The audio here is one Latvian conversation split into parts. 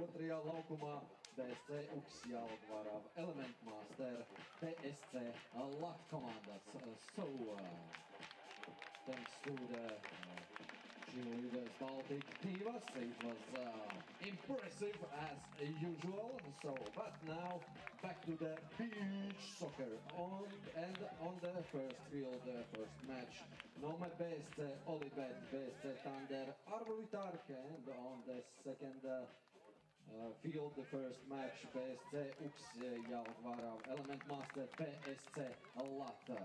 otrajā laukumā BSC Uks Jālgvarā Elementmaster BSC Lat komandas. So, thanks to the cheerleaders Baltic Divas, it was uh, impressive as usual. So, but now back to the beach soccer on and on the first field, the first match. Nomad BSC Olibet BSC Thunder Arvolitark and on the second uh, Uh, field the first match PSC Uks Jalgvara Element Master PSC Lata.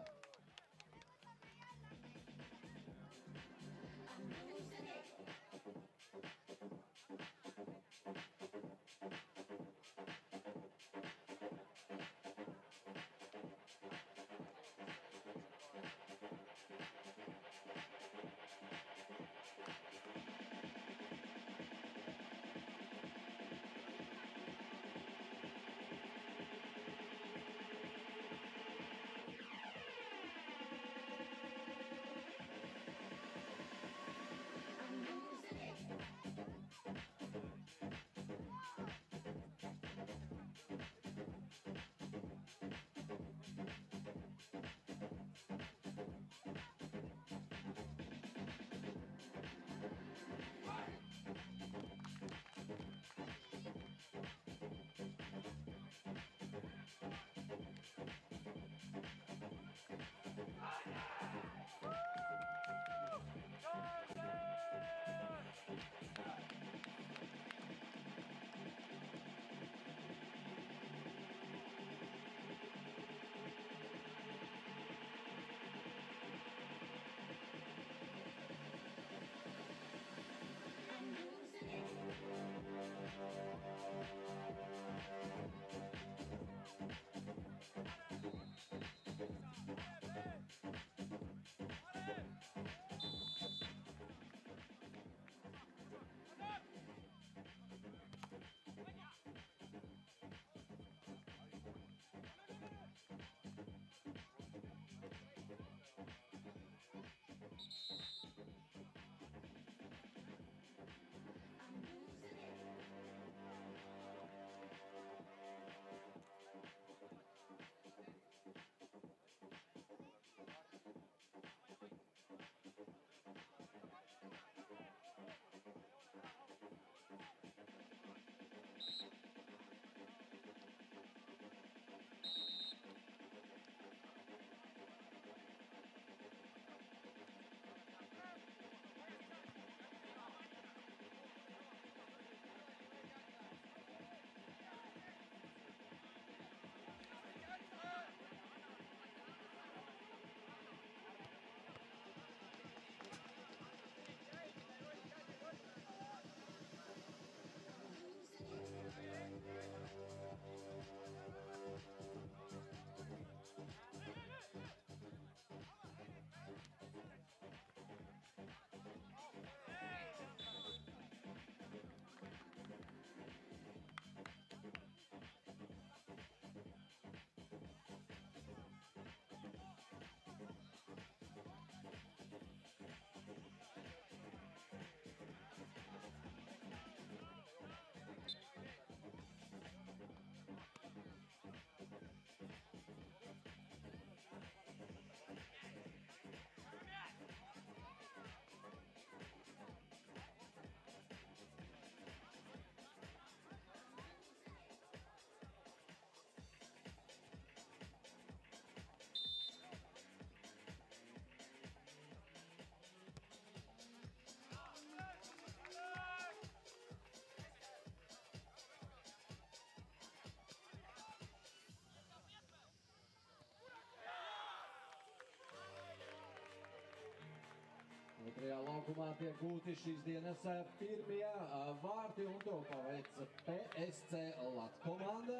Otrajā laukumā tiek gūti šīs dienas eh, pirmie eh, vārti un to paveic PSC Lat komanda,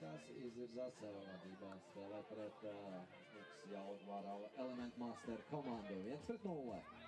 kas izvirzās vadībā spēlē pret uh, Jaudvārā Element Master komandu 1 pret 0.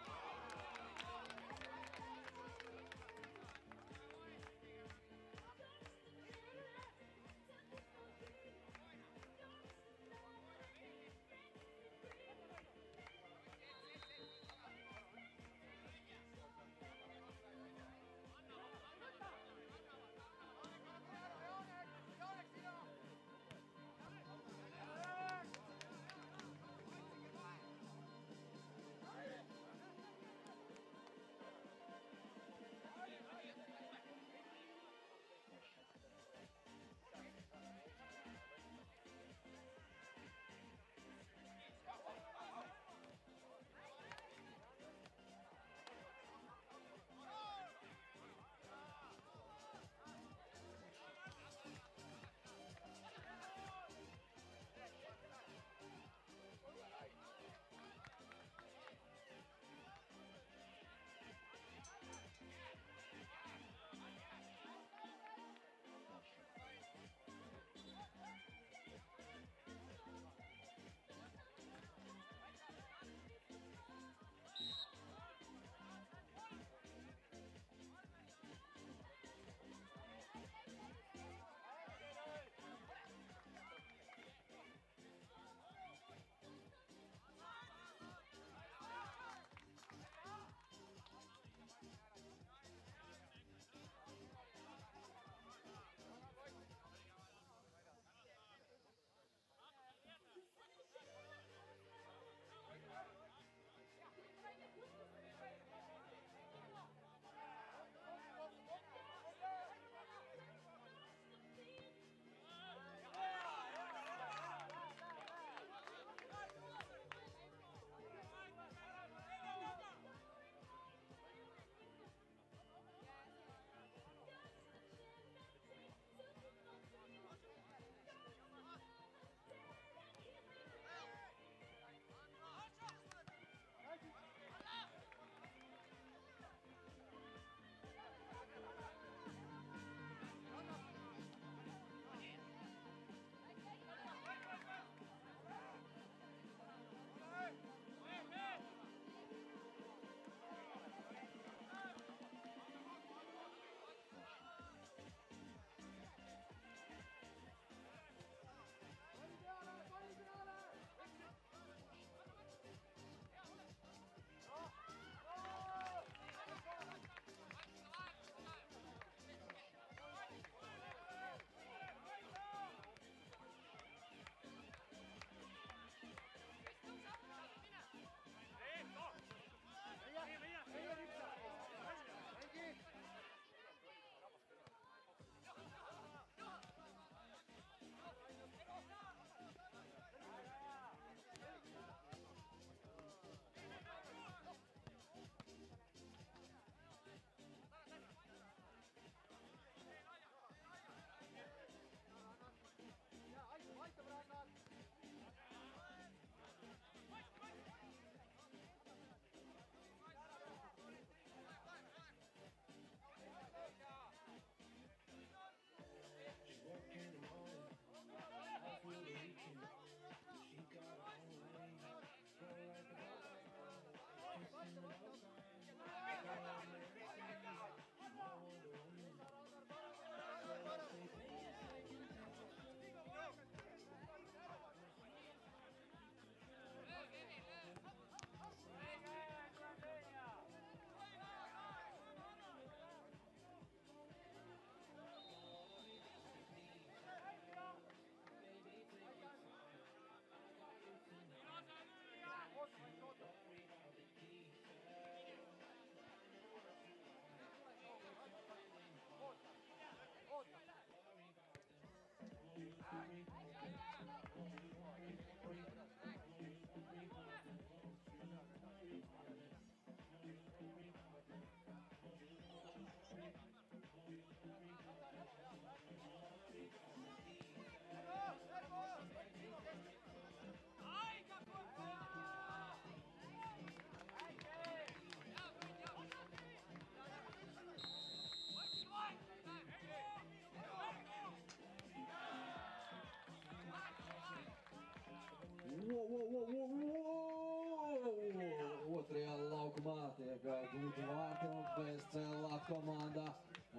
Gūti vārti un PSC Lat komanda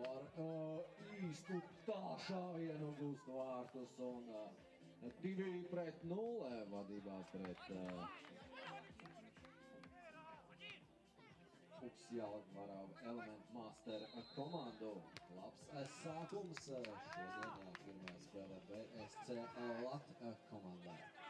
ar uh, īstu tāšāvienu gūst vārtus un uh, divi pret nulē vadībās pret uh, Uksjālgvarav Element Master komandu. Labs uh, sākums uh, šodien uh, pirmā spēlē BSC Lat uh, komandai.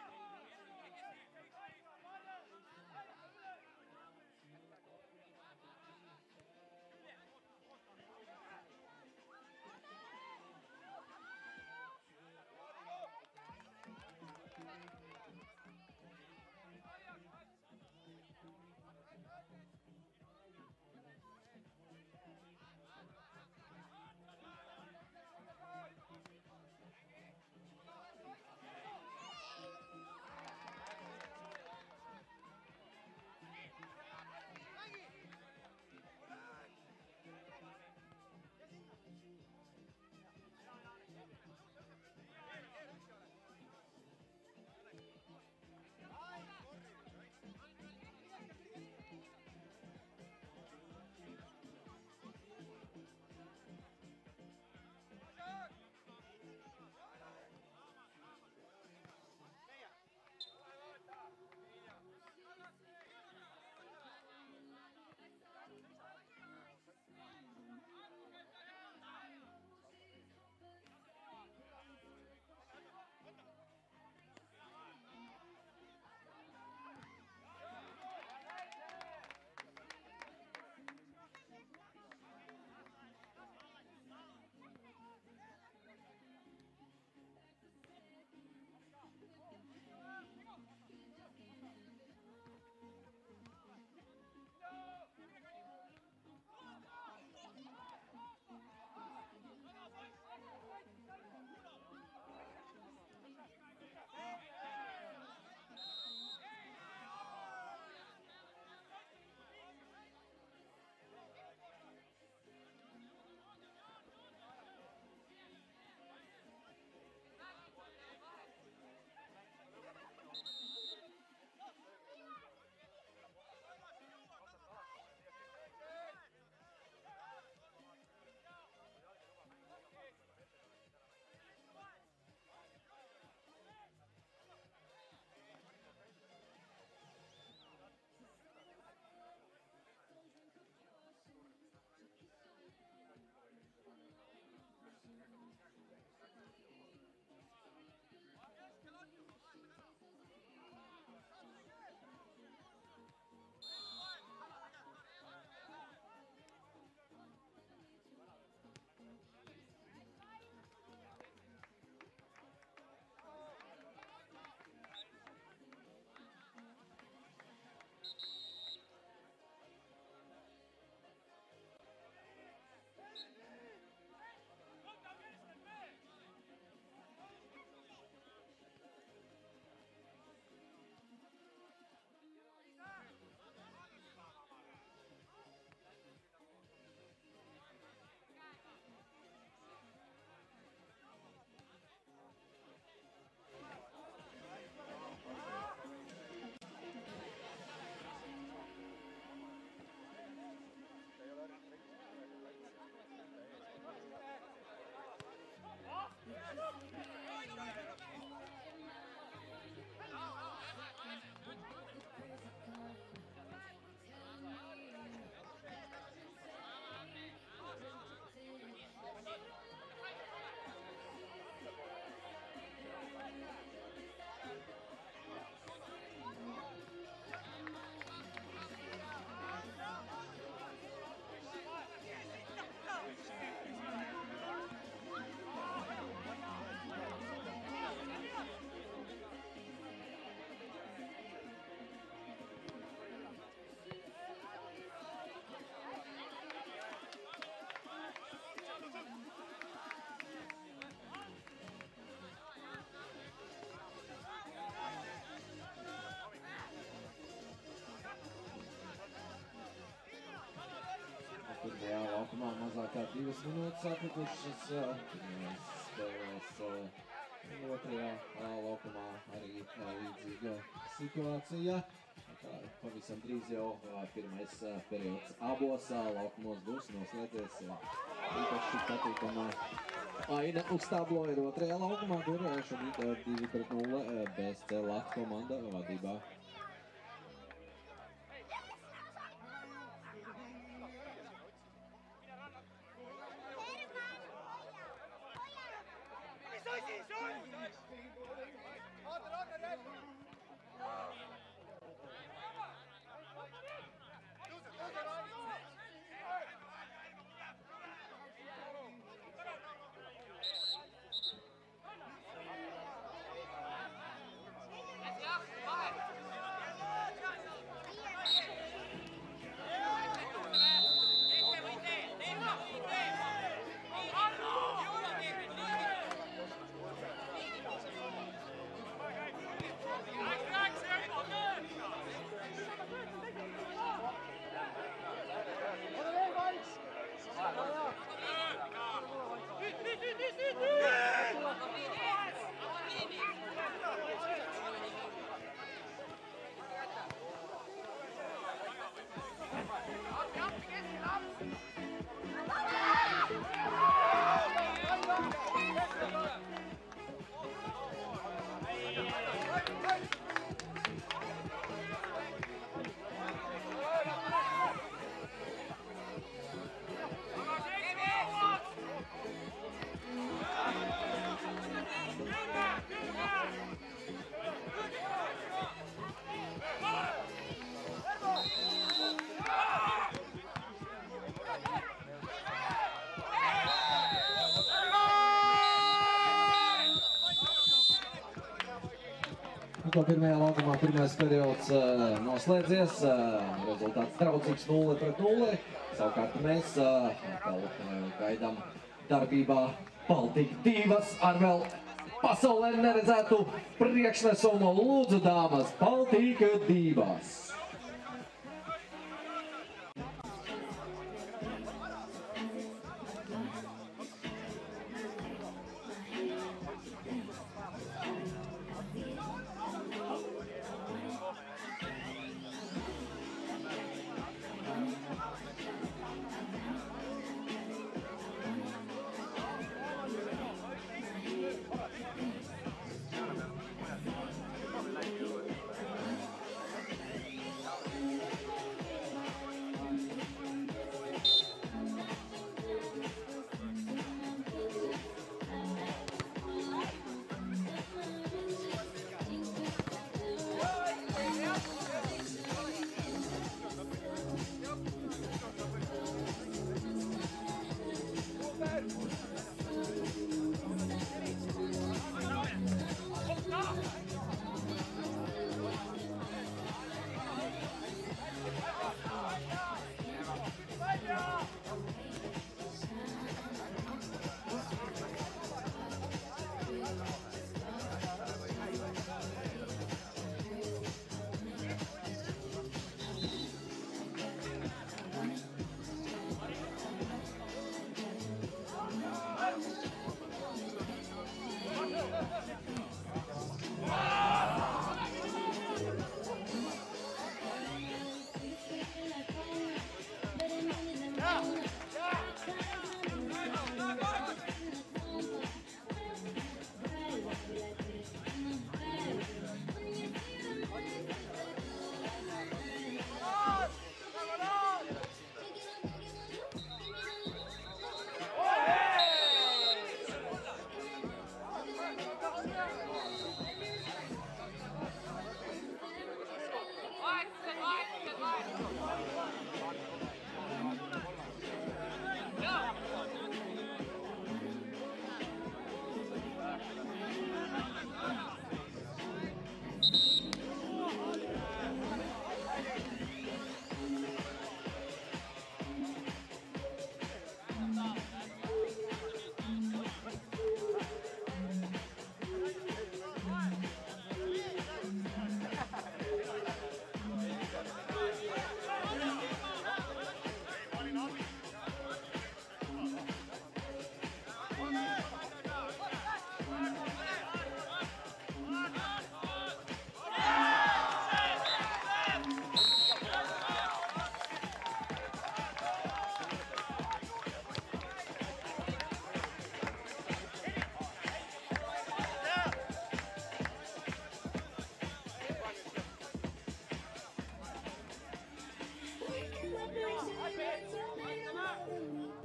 Pirmajā laukumā mazāk kā divas minūtes atlikušas. Spēlēs uh, Otrajā laukumā arī līdzīga situācija. Tā pavisam drīz jau pirmais periods abos laukumos būs noslēdzies. Īpaši patīkamā aina uz tablo ir otrajā laukumā, kur šobrīd ā, 2 pret 0 ā, BSC Lat komanda vadībā. Tikko pirmajā laukumā pirmais periods uh, noslēdzies. Uh, rezultāts traucīgs 0 pret 0. Savukārt mēs uh, atkal uh, gaidām darbībā Baltika divas ar vēl pasaulē neredzētu priekšnesumu lūdzu dāmas Baltika divas.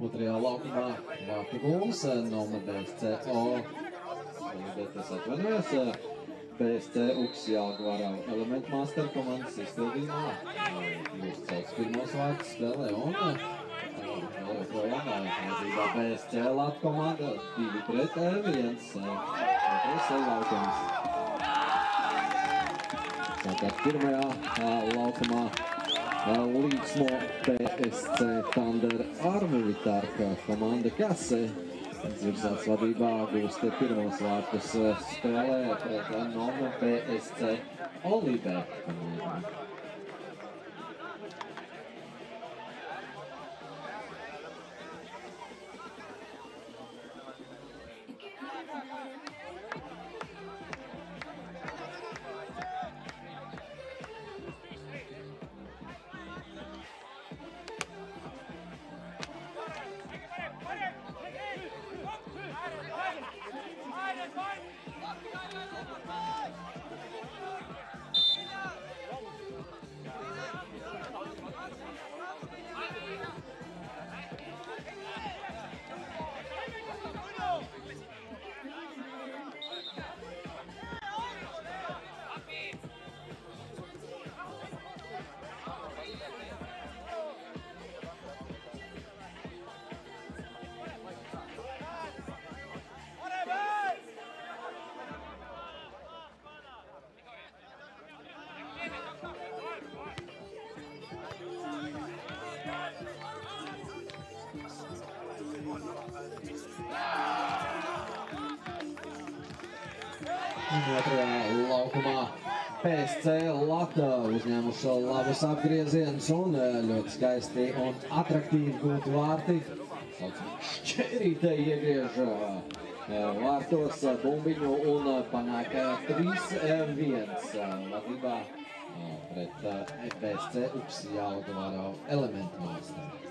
Otrajā laukumā vārtu gūs no BSCO. Bet es atvainojos. BSC Uks Jāgvara elementu master komandas izpildījumā. Jūs celts pirmos vārtus spēlē un vēl joprojām vadībā BSC Lat komanda 2 pret 1. Otrais laukums. Tātad pirmajā laukumā līgsmo PSC Thunder Armuri Tarka komanda, kas Zvirsāts vadībā gūst pirmos vārtus spēlē pret Nomu PSC Olibē komandu. Uzņēmuši labus apgriezienus un ļoti skaisti un atraktīvi gūti vārti. Šķērīte iegriež vārtos bumbiņu un panāk 3-1 vadībā pret PSC Uks Jāudvara elementu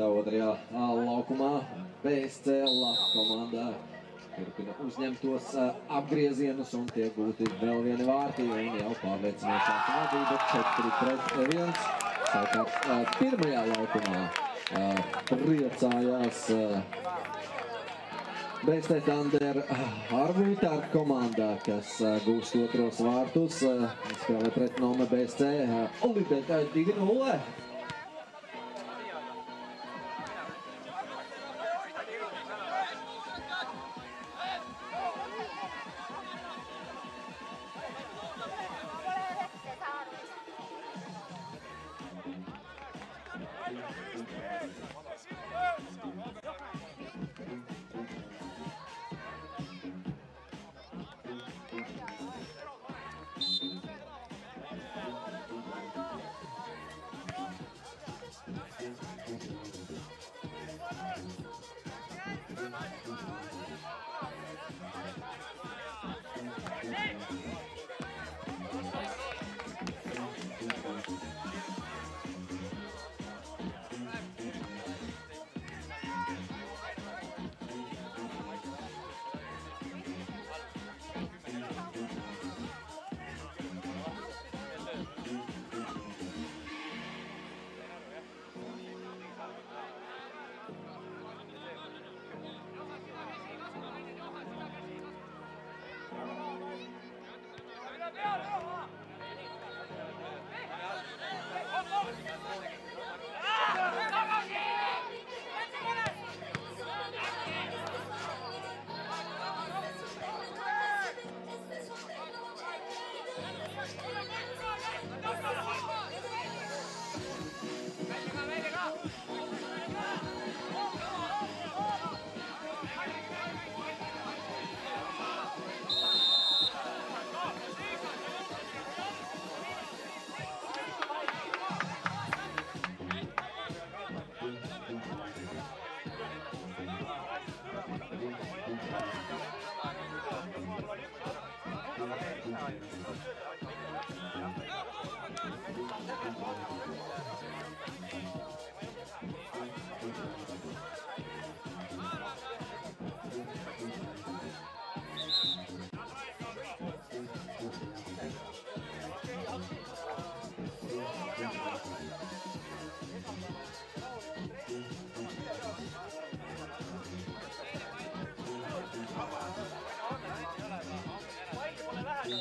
otrajā laukumā BSC Latvijas komandā turpina uzņemtos apgriezienus un tiek gūti vēl vieni vārti un jau pārliecinošāka vadība 4 pret 1. Savukārt pirmajā laukumā priecājās BSC Thunder Arvītāra komandā, kas gūst otros vārtus. Spēlē pret Noma BSC Olibeta 2-0.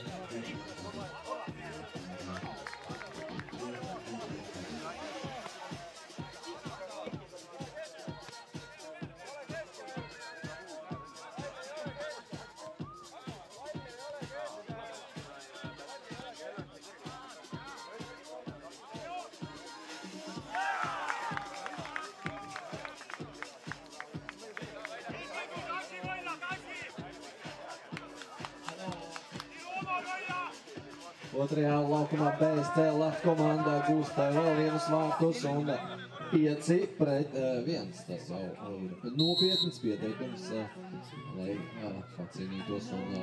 Thank you. Otrajā laukumā BSC Latvijas komanda gūst vēl vienus vārtus un 5 pret 1. Tas jau ir nopietns pieteikums, lai pacīnītos un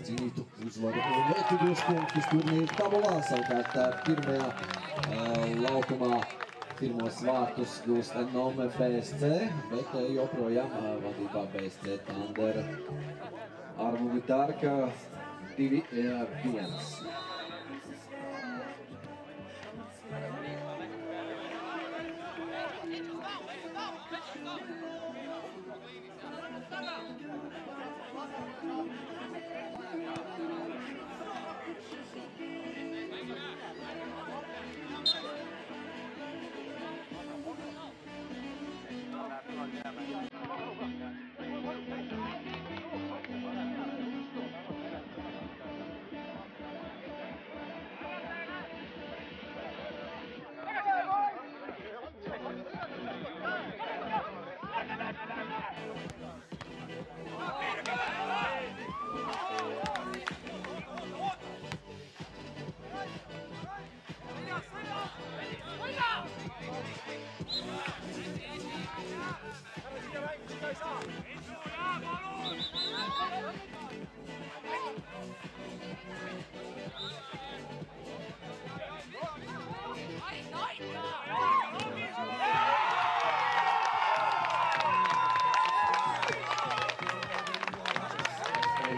cīnītu uzvaru un veitītos punktus turnīru tabulā. Savukārt pirmajā laukumā pirmos vārtus gūst Nome BSC, bet joprojām vadībā BSC Tandera Armu Vitārka 2-1. バスが。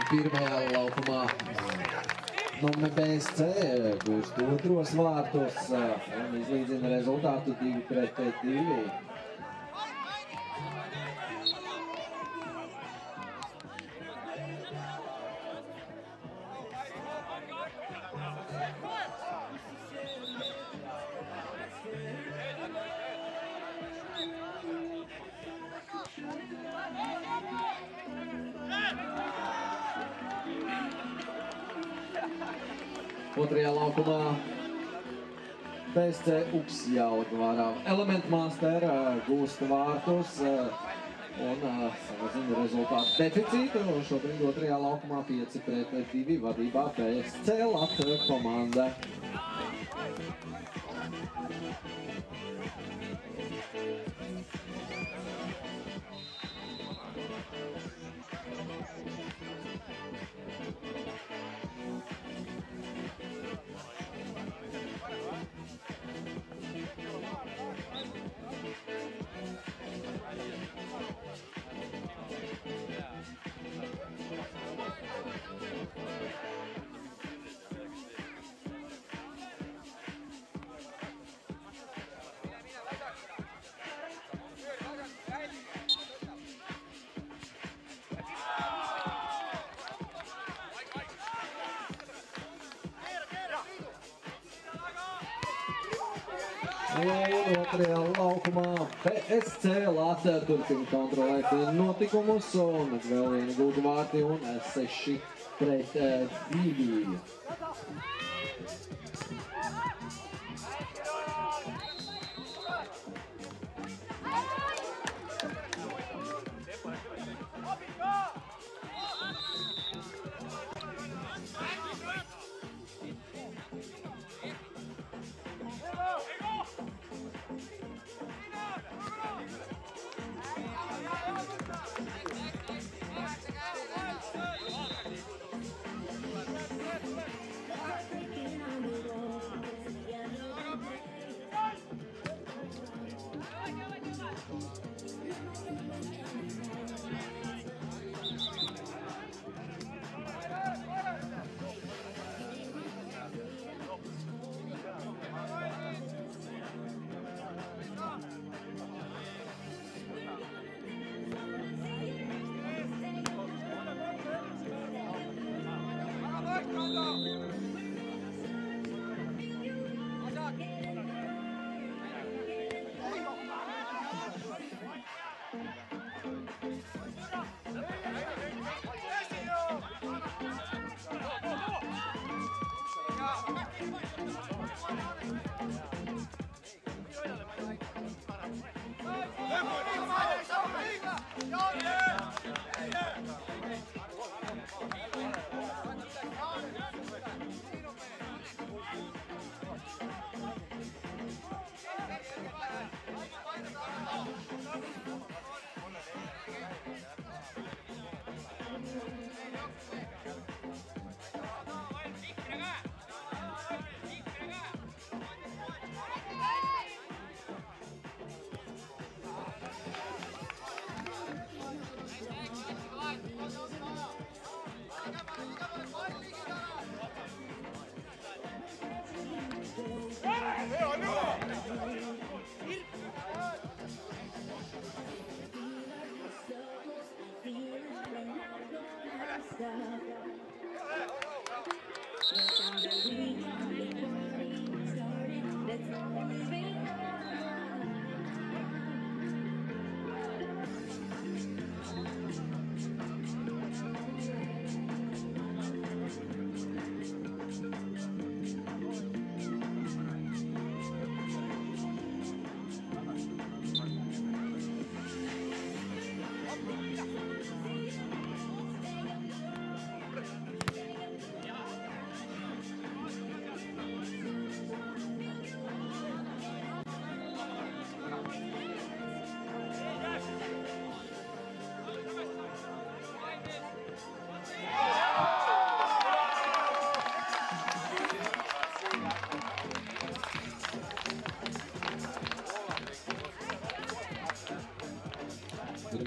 Pirmajā laukumā Nume BSC gūst otros vārtus un izlīdzina rezultātu 2 pret 2. Otrajā laukumā BSC Uksjauga Element Master gūst vārtus un samazina rezultātu deficītu. Šobrīd otrajā laukumā 5 pret 2 vadībā BSC Latvija komanda. Un otrajā laukumā PSC Latvija turpina kontrolēt notikumus un vēl viena gūta vārti un 6 pret 2. Go, go, go! Yeah.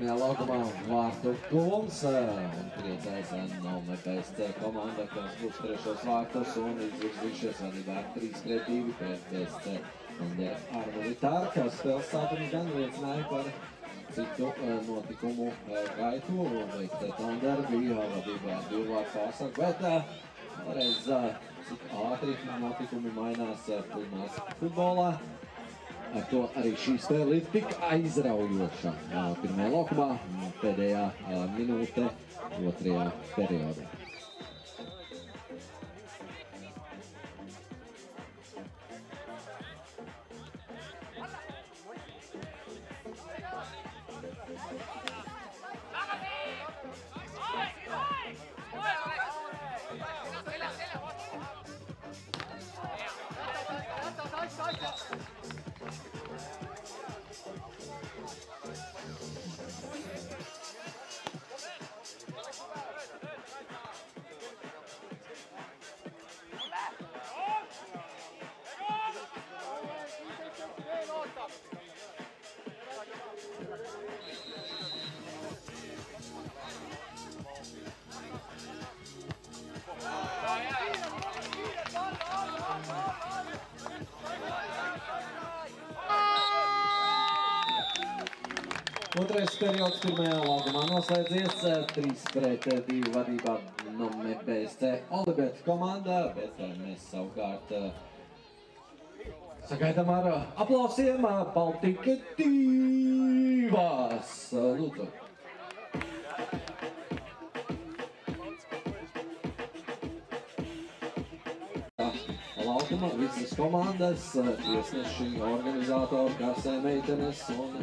Pirmajā laukumā vārtu gums un priecājas Nome BSC komanda, kas būs trešos vārtus un izvirzījušies vadībā ar 3 pret 2 pret BSC. Un Arvu Vitāru, kas spēles sākums gan liecināja par citu eh, notikumu eh, gaitu. Veikta Thunder bija vadībā divu vārtu pārsaku, bet eh, reiz cik ātri notikumi mainās pirmās futbolā. Ar to arī šī spēle ir tik aizraujoša. Pirmajā laukumā, pēdējā minūte, otrajā periodā. Otrais periods pirmajā laukumā noslēdzies 3 pret 2 vadībā no BSC Olibeta komandā, bet mēs savukārt sagaidām ar aplausiem Baltika divās. Lūdzu. Laukuma visas komandas, tiesneši, organizatori, karsē meitenes un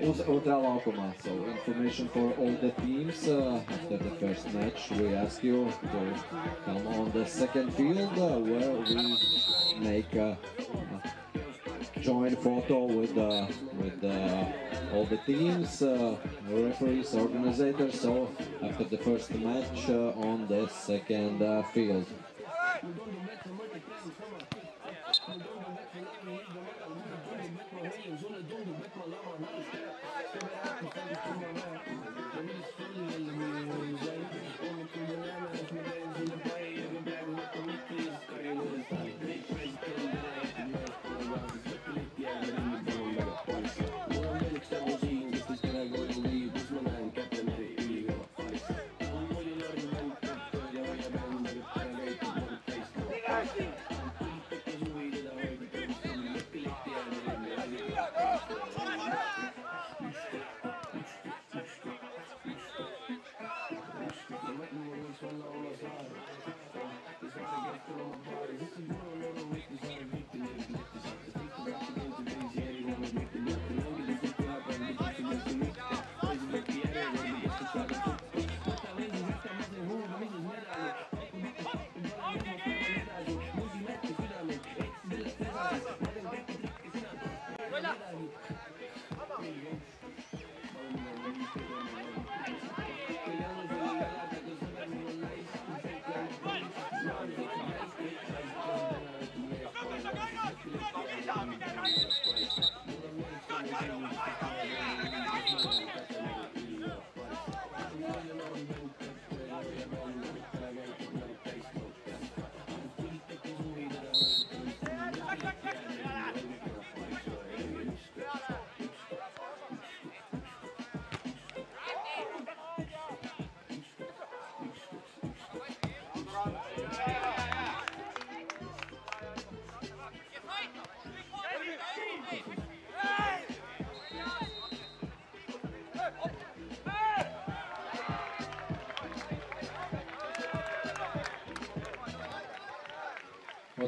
uz otrā. So information for all the teams. Uh, after the first match, we ask you to come on the second field uh, where we make a, a joint photo with uh, with all the teams, referees, organizers. So after the first match on the second field.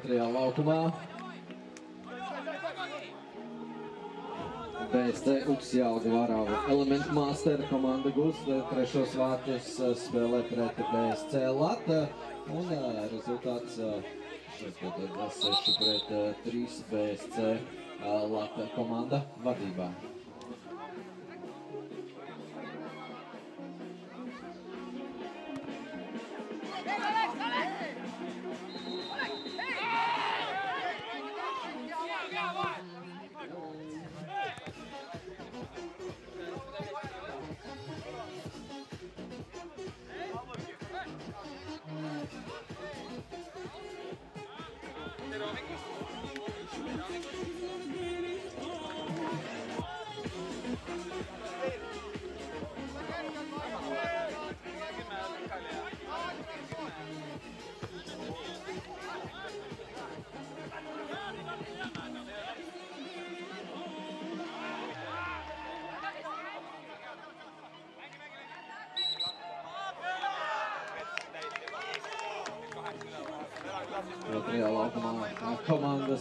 Otrajā laukumā. BSC Uksjālga Varava Element Master komanda gūst trešos vārtus spēlē pret BSC Lata un rezultāts šeit 6 pret 3 BSC Lata komanda vadībā.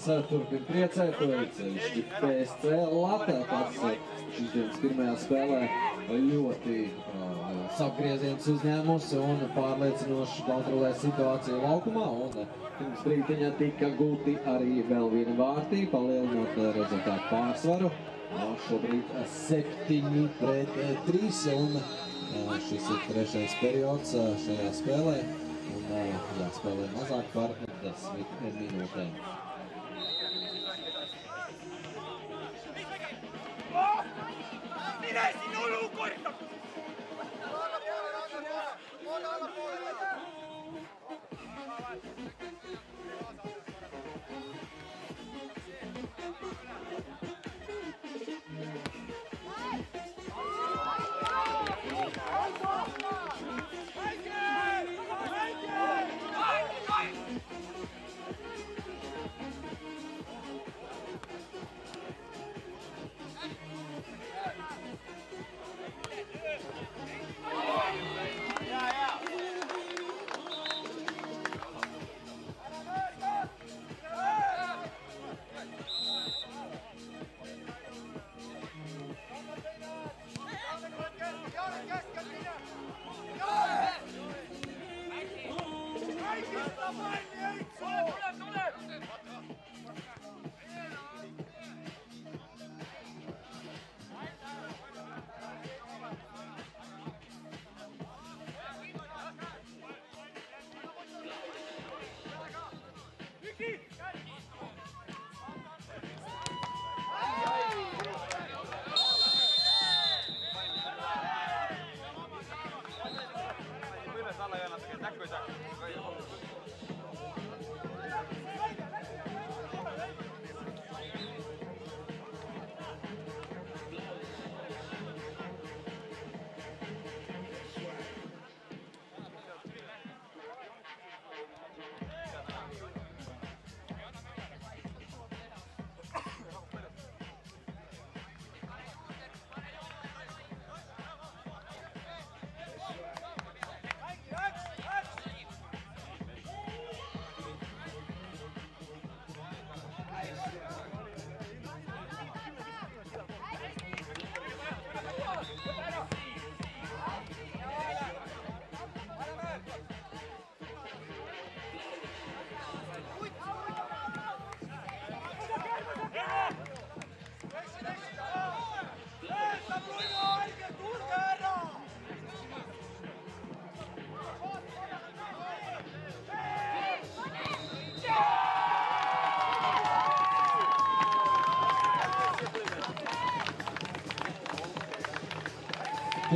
Komandas turpina priecēties. PSC Latē pats šīs dienas pirmajā spēlē ļoti uh, apgrieziens uzņēmusi un pārliecinoši kontrolē situāciju laukumā. Un pirms brītiņa tika gūti arī vēl viena vārtī, palielinot rezultātu pārsvaru. Šobrīd septiņi pret trīs un šis ir trešais periods šajā spēlē. Un jāspēlē mazāk par desmit minūtēm.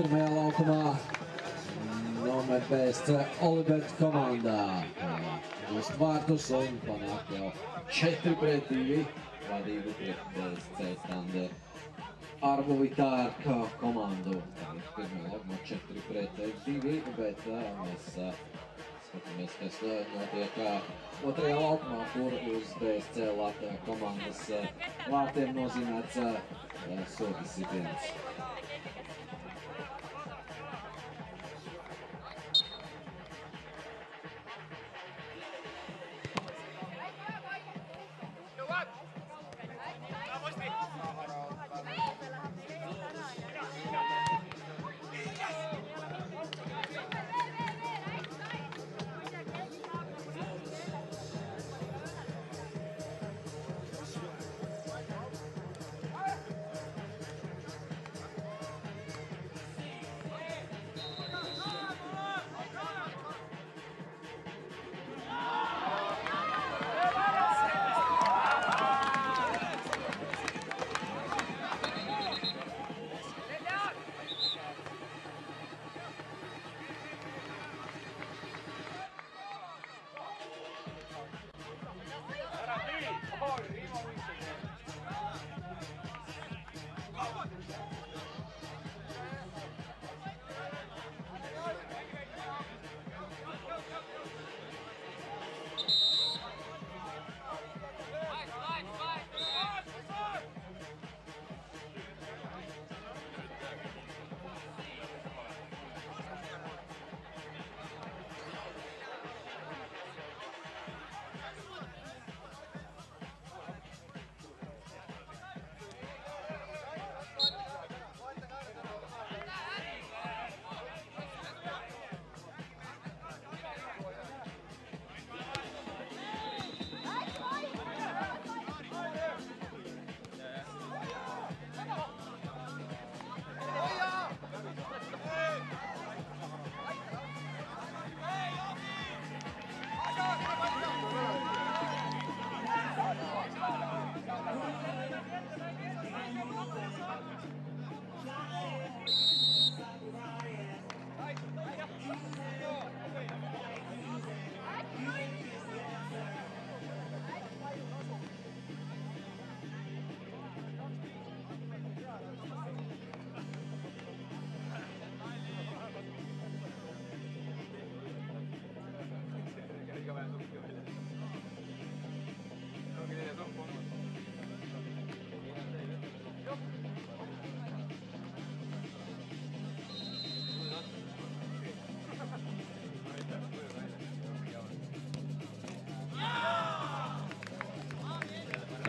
Pirmajā laukumā Nomer BSC Oliberts komandā. Gūst vārtus un panāk jau 4 pret 2 vadību pret BSC standartu. Arvu Vitāra komandu. Tagad pirmajā laukumā 4 pret 2, bet uh, mēs skatāmies, kas notiek otrajā laukumā, kur uz BSC Latvijas komandas vārtiem nozīmēts sodas sitiens.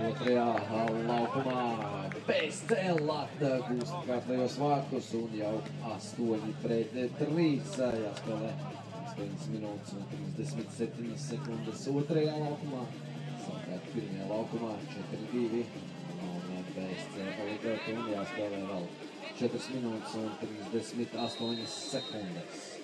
Otrajā laukumā BSC Latga gūst kārtējos vārtus un jau 8 pret 3 jāspēlē 8 minūtes un 37 sekundes otrajā laukumā. Savukārt pirmajā laukumā 4-2 un BSC palīdzēt un jāspēlē vēl 4 minūtes un 38 sekundes.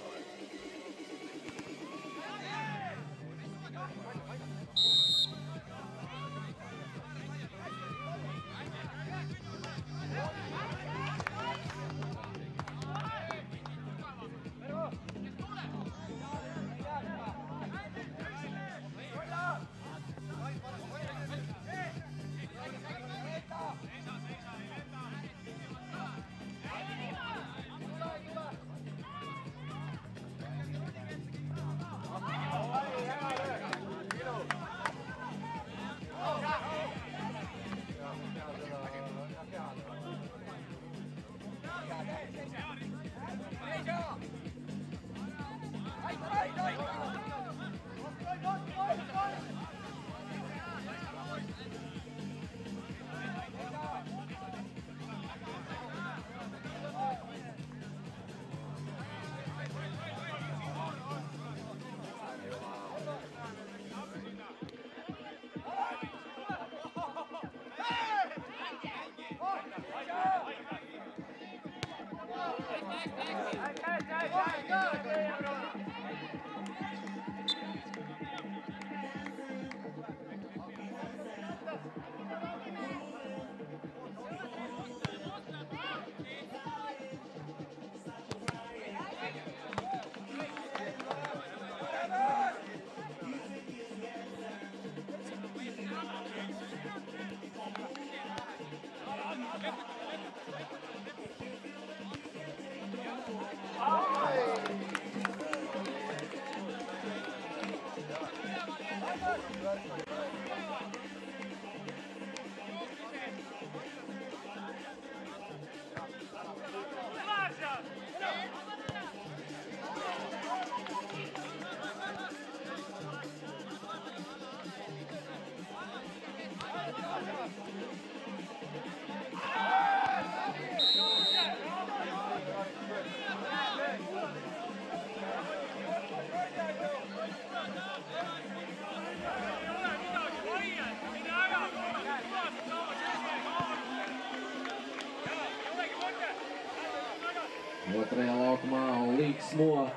Otrajā laukumā Līksmo,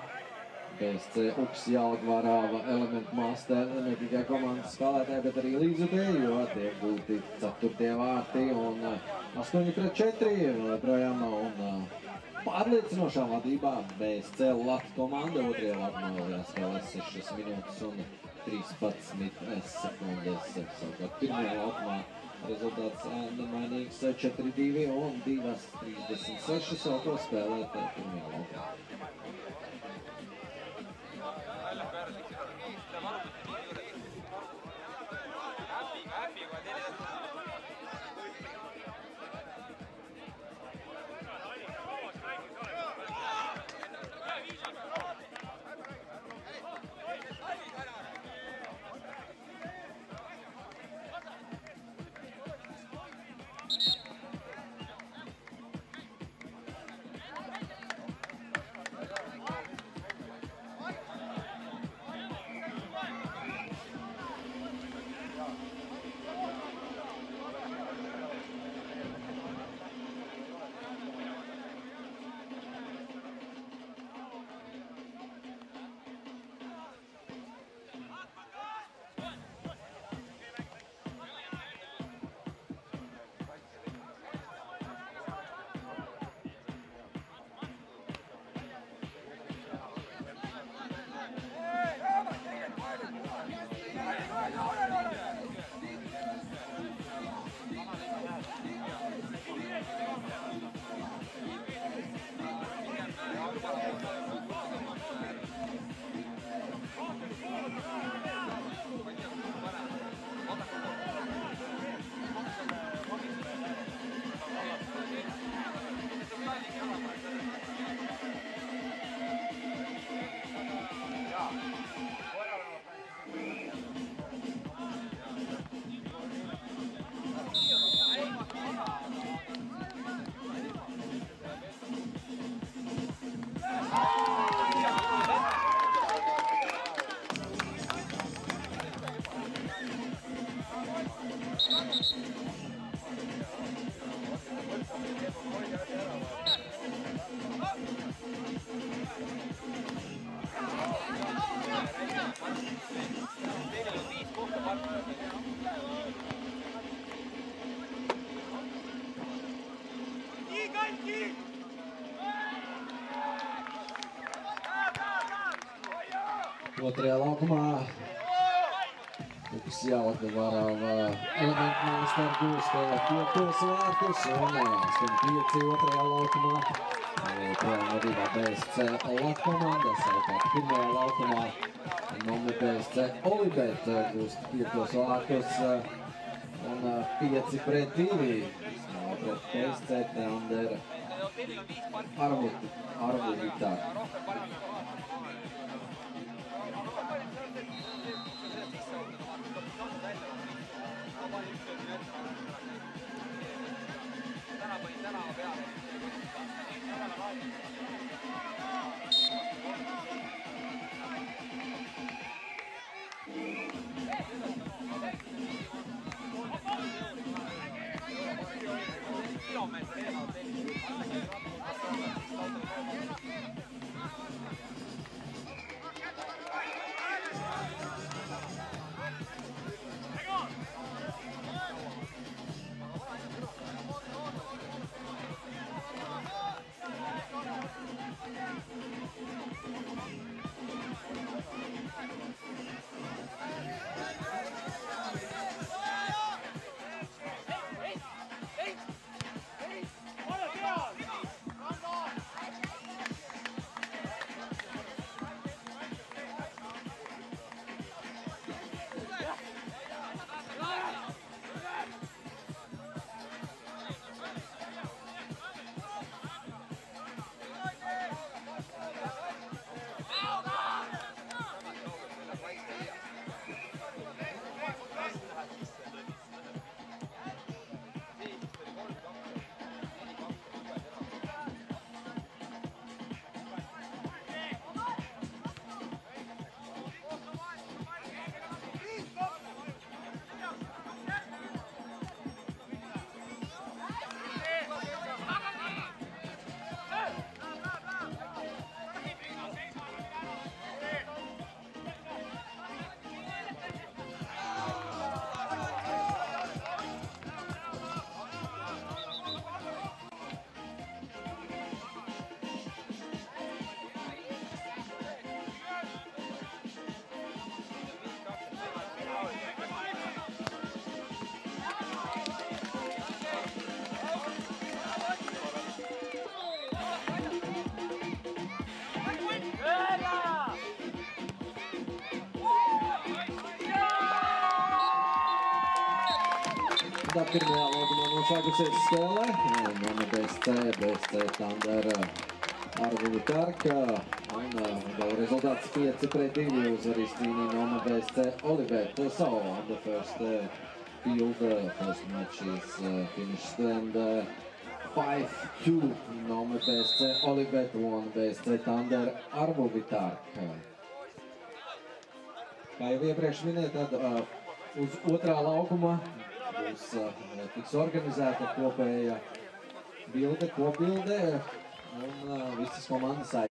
BSC Uks Jālgvarāva elementu master ne tikai komandas spēlētāji, bet arī līdzutēji, jo tiek gūti ceturtie vārti un 8 pret 4 joprojām un pārliecinošā vadībā BSC Lat komanda otrajā laukumā vēl jāspēlē 6 minūtes un 13 sekundes. Savukārt pirmajā laukumā Rezultāts nemainīgs 4-2 un 2-36 vēl to spēlēt pirmajā laukumā. Otrajā laukumā Ukas jauda varava elementu māstar gūst piektos vārtus un 85 otrajā laukumā. Projām vadībā BSC Lat komanda, savukārt pirmajā laukumā Nomi BSC Olibet gūst piektos vārtus un 5 pret 2. Pret BSC Teander Arvut, Tā pirmajā laukumā nosākusies spēle. Mana BSC, BSC Tandera Arviņu Tarka. Un gala rezultāts 5 pret 2 uzvarīs cīnī Noma BSC Olivet. So on the first uh, field, uh, first match is uh, finished and uh, 5-2 Noma BSC Olivet, 1 BSC Tandera Arviņu Tarka. Kā jau iepriekš minēju, tad uh, uz otrā laukuma uh, tiks organizēta kopēja bilde, kopbilde un visas komandas